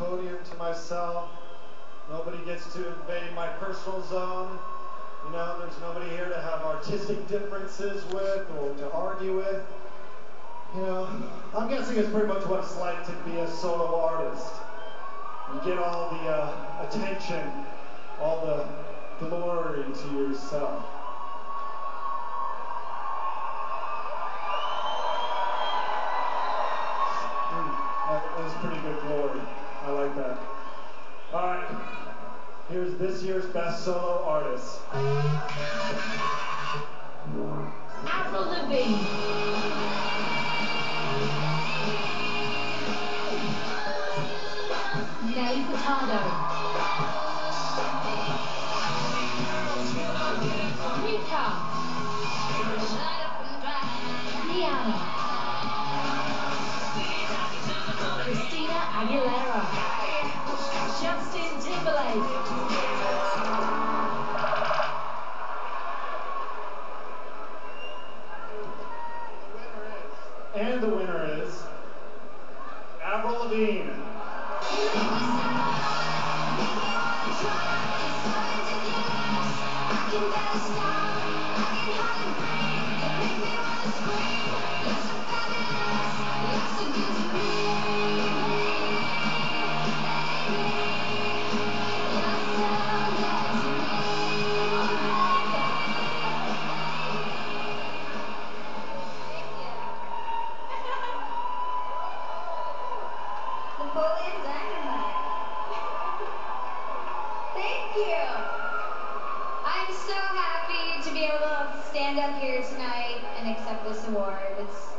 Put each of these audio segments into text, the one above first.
podium to myself. Nobody gets to invade my personal zone. You know, there's nobody here to have artistic differences with or to argue with. You know, I'm guessing it's pretty much what it's like to be a solo artist. You get all the uh, attention, all the glory to yourself. Mm, that was pretty good glory. I like that. All right, here's this year's best solo artist. Avril Lavigne. Nelly Furtado. Rita. And the winner is Avril Lavigne. Napoleon Dynamite. Thank you. I'm so happy to be able to stand up here tonight and accept this award. It's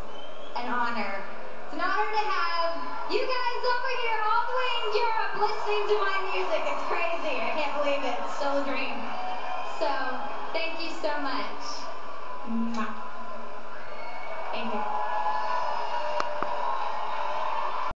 an honor. It's an honor to have you guys over here all the way in Europe listening to my music. It's crazy. I can't believe it. It's still a dream. So, thank you so much. Mwah.